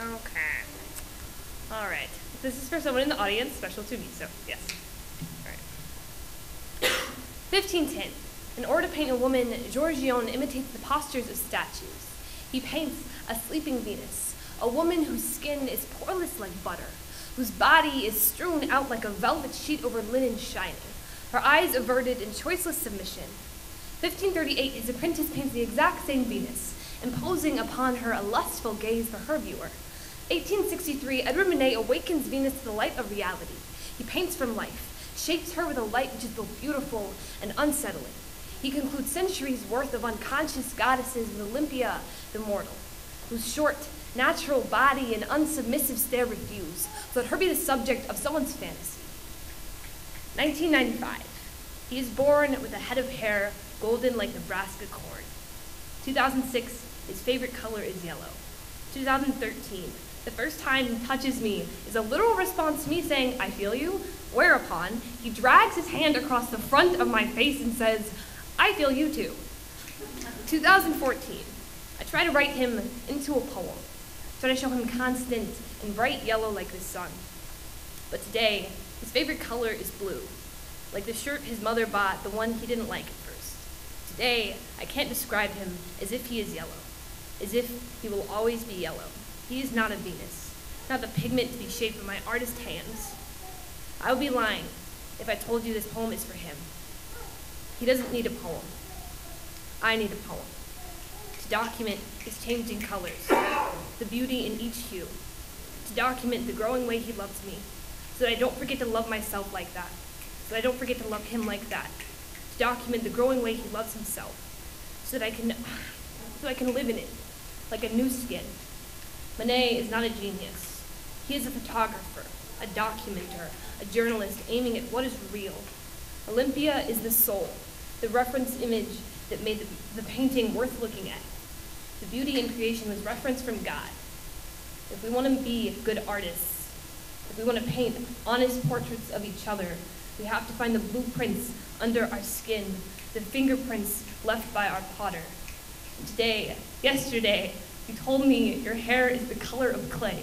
Okay. All right. This is for someone in the audience, special to me, so yes. All right. 1510. In order to paint a woman, Giorgione imitates the postures of statues. He paints a sleeping Venus, a woman whose skin is poreless like butter, whose body is strewn out like a velvet sheet over linen shining, her eyes averted in choiceless submission. 1538, his apprentice paints the exact same Venus, imposing upon her a lustful gaze for her viewer. 1863, Edward Manet awakens Venus to the light of reality. He paints from life, shapes her with a light which is both beautiful and unsettling. He concludes centuries worth of unconscious goddesses with Olympia the mortal, whose short, natural body and unsubmissive stare refuse, so let her be the subject of someone's fantasy. 1995. He is born with a head of hair golden like Nebraska corn. 2006. His favorite color is yellow. 2013. The first time he touches me is a literal response to me saying, I feel you, whereupon he drags his hand across the front of my face and says, I feel you too. 2014. I try to write him into a poem. Try to show him constant and bright yellow like the sun. But today, his favorite color is blue, like the shirt his mother bought, the one he didn't like at first. Today, I can't describe him as if he is yellow, as if he will always be yellow. He is not a Venus, not the pigment to be shaped by my artist hands. I would be lying if I told you this poem is for him. He doesn't need a poem. I need a poem to document his changing colors, the beauty in each hue, to document the growing way he loves me, so that I don't forget to love myself like that, so that I don't forget to love him like that, to document the growing way he loves himself, so that I can, so I can live in it, like a new skin. Manet is not a genius. He is a photographer, a documenter, a journalist aiming at what is real. Olympia is the soul, the reference image that made the, the painting worth looking at. The beauty in creation was reference from God. If we want to be good artists, if we want to paint honest portraits of each other, we have to find the blueprints under our skin, the fingerprints left by our potter. Today, yesterday, you told me your hair is the color of clay.